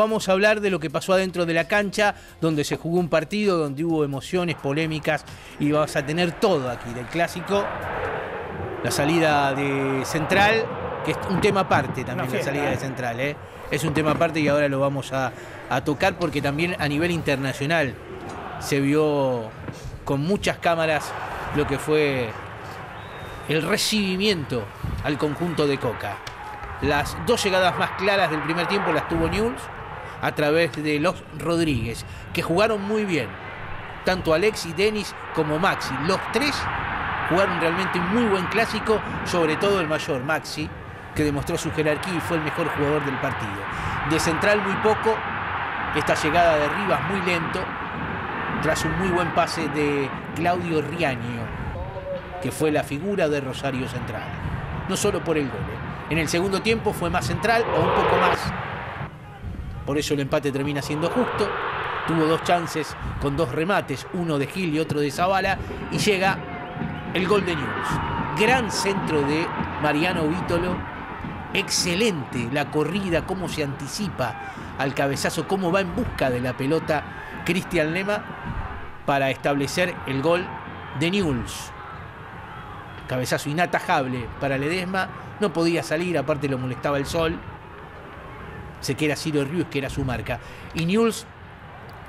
Vamos a hablar de lo que pasó adentro de la cancha, donde se jugó un partido, donde hubo emociones, polémicas y vas a tener todo aquí del clásico. La salida de Central, que es un tema aparte también, la salida de Central, ¿eh? es un tema aparte y ahora lo vamos a, a tocar porque también a nivel internacional se vio con muchas cámaras lo que fue el recibimiento al conjunto de Coca. Las dos llegadas más claras del primer tiempo las tuvo Newell's a través de los Rodríguez, que jugaron muy bien. Tanto Alex y Denis como Maxi. Los tres jugaron realmente un muy buen clásico, sobre todo el mayor, Maxi, que demostró su jerarquía y fue el mejor jugador del partido. De central muy poco, esta llegada de Rivas muy lento, tras un muy buen pase de Claudio Riaño, que fue la figura de Rosario Central. No solo por el gol. ¿eh? En el segundo tiempo fue más central o un poco más. Por eso el empate termina siendo justo. Tuvo dos chances con dos remates, uno de Gil y otro de Zavala, y llega el gol de News. Gran centro de Mariano Vítolo. Excelente la corrida, cómo se anticipa al cabezazo, cómo va en busca de la pelota Cristian Lema para establecer el gol de Newell's. Cabezazo inatajable para Ledesma. No podía salir, aparte lo molestaba el sol. Se queda Ciro Rius, que era su marca. Y Newell's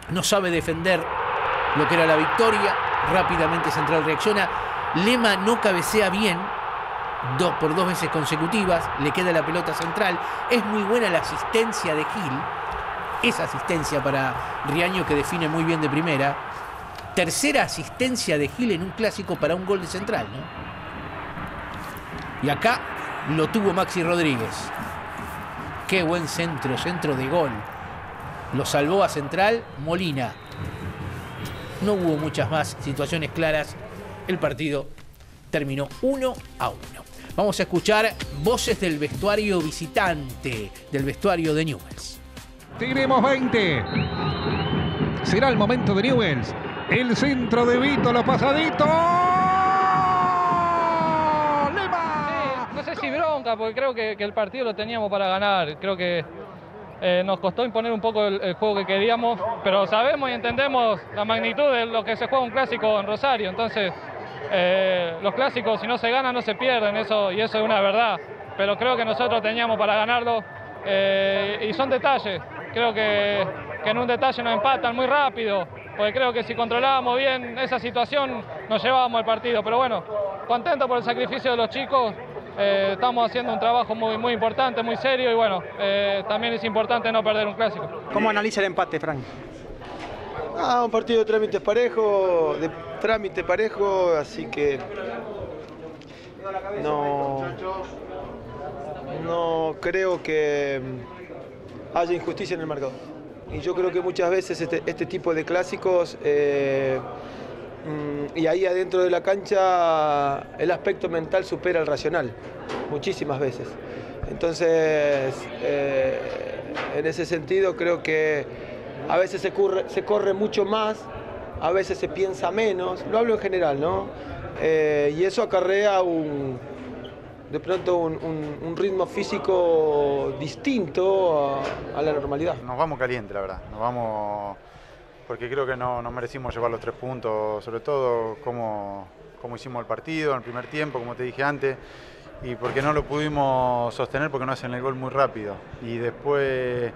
no sabe defender lo que era la victoria. Rápidamente Central reacciona. Lema no cabecea bien. Dos, por dos veces consecutivas. Le queda la pelota central. Es muy buena la asistencia de Gil. Esa asistencia para Riaño que define muy bien de primera. Tercera asistencia de Gil en un clásico para un gol de central. ¿no? Y acá lo tuvo Maxi Rodríguez. Qué buen centro, centro de gol. Lo salvó a Central Molina. No hubo muchas más situaciones claras. El partido terminó 1 a 1. Vamos a escuchar voces del vestuario visitante, del vestuario de Newells. Tenemos 20. Será el momento de Newells. El centro de Vito, los pasaditos. Porque creo que, que, el partido lo teníamos para ganar. Creo que eh, nos costó imponer un poco el, el, juego que queríamos, pero sabemos y entendemos la magnitud de lo que se juega un clásico en Rosario. Entonces, eh, los clásicos, si no se ganan, no se pierden, eso, y eso es una verdad. Pero creo que nosotros teníamos para ganarlo eh, y son detalles. Creo que, que en un detalle nos empatan muy rápido, porque creo que si controlábamos bien esa situación, nos llevábamos el partido. Pero bueno, contento por el sacrificio de los chicos. Eh, estamos haciendo un trabajo muy, muy importante, muy serio y bueno, eh, también es importante no perder un clásico. ¿Cómo analiza el empate, Frank? Ah, un partido de trámites parejo, de trámite parejo, así que no, no creo que haya injusticia en el mercado. Y yo creo que muchas veces este, este tipo de clásicos eh, y ahí adentro de la cancha el aspecto mental supera el racional, muchísimas veces. Entonces, eh, en ese sentido creo que a veces se, corre, mucho más, a veces se piensa menos, lo hablo en general, ¿no? Eh, y eso acarrea un, de pronto un ritmo físico distinto a, a la normalidad. Nos vamos caliente, la verdad, nos vamos porque creo que no, no, merecimos llevar los tres puntos, sobre todo como, como hicimos el partido en el primer tiempo, como te dije antes, y porque no lo pudimos sostener porque no hacen el gol muy rápido. Y después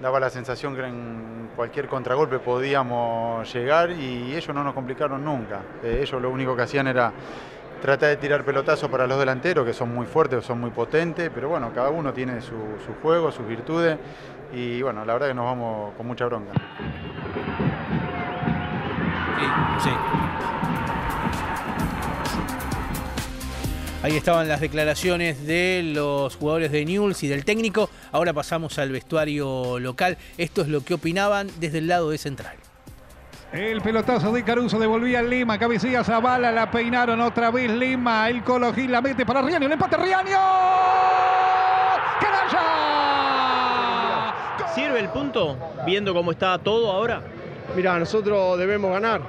daba la sensación que en cualquier contragolpe podíamos llegar y ellos no nos complicaron nunca. Eh, ellos lo único que hacían era tratar de tirar pelotazos para los delanteros, que son muy fuertes, son muy potentes, pero bueno, cada uno tiene su, su juego, sus virtudes, y bueno, la verdad que nos vamos con mucha bronca. Sí. Ahí estaban las declaraciones de los jugadores de Newell's y del técnico. Ahora pasamos al vestuario local. Esto es lo que opinaban desde el lado de Central. El pelotazo de Caruso devolvía a Lima. Cabecilla Zavala, la peinaron otra vez Lima. El Colojín la mete para Riaño. El empate Riaño. ¡Canalla! ¿Sirve el punto viendo cómo está todo ahora? Mira, nosotros debemos ganar.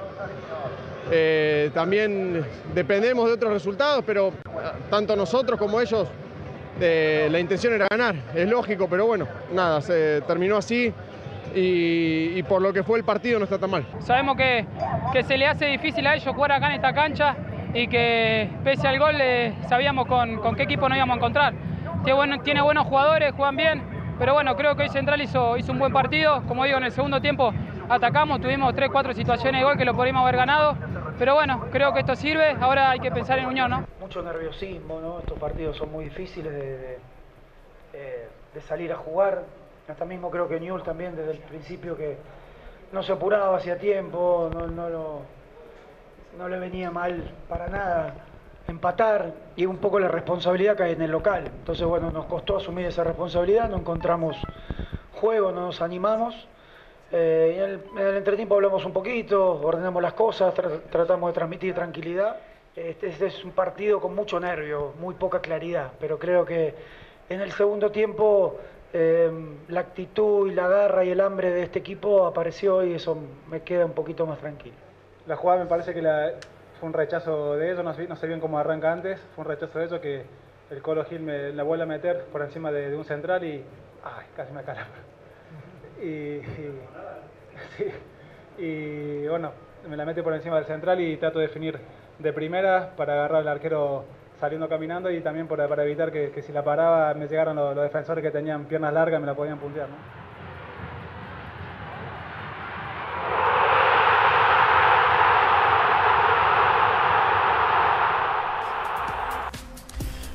Eh, también dependemos de otros resultados, pero tanto nosotros como ellos Eh, la intención era ganar, es lógico, pero bueno, nada, se terminó así y, por lo que fue el partido no está tan mal. Sabemos que, que se le hace difícil a ellos jugar acá en esta cancha y que pese al gol eh, sabíamos con, qué equipo nos íbamos a encontrar. Tiene, tiene buenos jugadores, juegan bien, pero bueno, creo que hoy Central hizo, hizo un buen partido. Como digo, en el segundo tiempo atacamos, tuvimos 3-4 situaciones de gol que lo podríamos haber ganado. Pero bueno, creo que esto sirve, ahora hay que pensar en Unión, ¿no? mucho nerviosismo, ¿no? Estos partidos son muy difíciles de, de, eh, salir a jugar. Hasta mismo creo que Newell también desde el principio que no se apuraba hacía tiempo, no, no, lo- no le venía mal para nada empatar y un poco la responsabilidad cae en el local. Entonces, bueno, nos costó asumir esa responsabilidad, no encontramos juego, no nos animamos. Eh, y en, el, en el entretiempo hablamos un poquito, ordenamos las cosas, tra- tratamos de transmitir tranquilidad. Este, este es un partido con mucho nervio, muy poca claridad, pero creo que en el segundo tiempo eh, la actitud y la garra y el hambre de este equipo apareció y eso me queda un poquito más tranquilo. La jugada me parece que la- fue un rechazo de ellos, no no sé bien cómo arranca antes, fue un rechazo de ellos que el Colo Gil me la vuelve a meter por encima de, de un central y ay, casi me calambra. Y, sí, y bueno, me la mete por encima del central y trato de definir de primera para agarrar al arquero saliendo caminando y también para, evitar que, si la paraba me llegaran los, los defensores que tenían piernas largas y me la podían puntear. ¿no?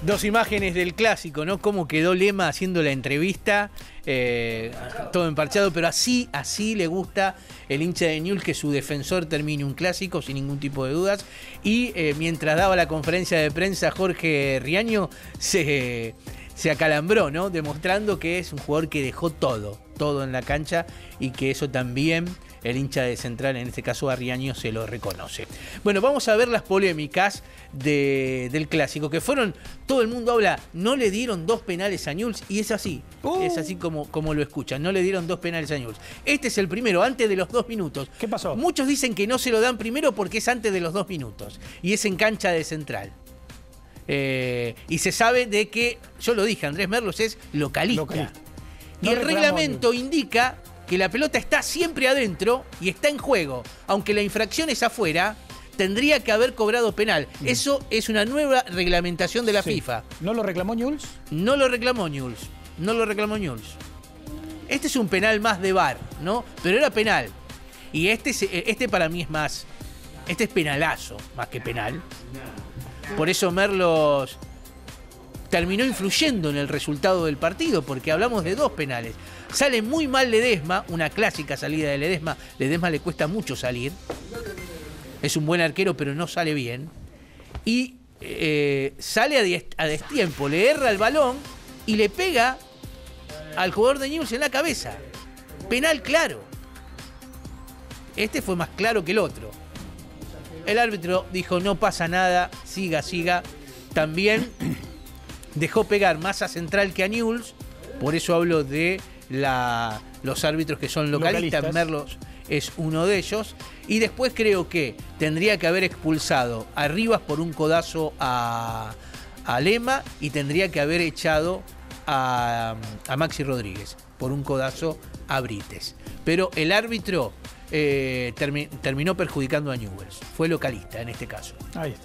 Dos imágenes del clásico, ¿no? Cómo quedó Lema haciendo la entrevista, eh, todo emparchado, pero así, así le gusta el hincha de Newell que su defensor termine un clásico sin ningún tipo de dudas. Y eh, mientras daba la conferencia de prensa, Jorge Riaño se, se acalambró, ¿no? Demostrando que es un jugador que dejó todo, todo en la cancha y que eso también el hincha de Central, en este caso Arriaño, se lo reconoce. Bueno, vamos a ver las polémicas de- del clásico, que fueron, todo el mundo habla, no le dieron dos penales a Newell's, y es así, es así como, como lo escuchan, no le dieron dos penales a Newell's. Este es el primero, antes de los dos minutos. ¿Qué pasó? Muchos dicen que no se lo dan primero porque es antes de los dos minutos, y es en cancha de Central. Eh, y se sabe de que, yo lo dije, Andrés Merlos es localista. Localista. Y el reglamento indica que la pelota está siempre adentro y está en juego. Aunque la infracción es afuera, tendría que haber cobrado penal. Eso es una nueva reglamentación de la Sí. FIFA. ¿No lo reclamó Newell's? No lo reclamó Newell's. No lo reclamó Newell's. Este es un penal más de bar, ¿no? Pero era penal. Y este, se- este para mí es más. Este es penalazo, más que penal. Por eso Merlos terminó influyendo en el resultado del partido, porque hablamos de dos penales. Sale muy mal Ledesma, una clásica salida de Ledesma. Ledesma le cuesta mucho salir. Es un buen arquero, pero no sale bien. Y eh, sale a, destiempo, le erra el balón y le pega al jugador de Newell's en la cabeza. Penal claro. Este fue más claro que el otro. El árbitro dijo no pasa nada, siga, siga. También dejó pegar más a Central que a Newell's. Por eso hablo de la- los árbitros que son localistas. Localistas. Merlos es uno de ellos. Y después creo que tendría que haber expulsado a Rivas por un codazo a, a Lema y tendría que haber echado a, a Maxi Rodríguez por un codazo a Brites. Pero el árbitro eh, termi- terminó perjudicando a Newells. Fue localista en este caso. Ahí está.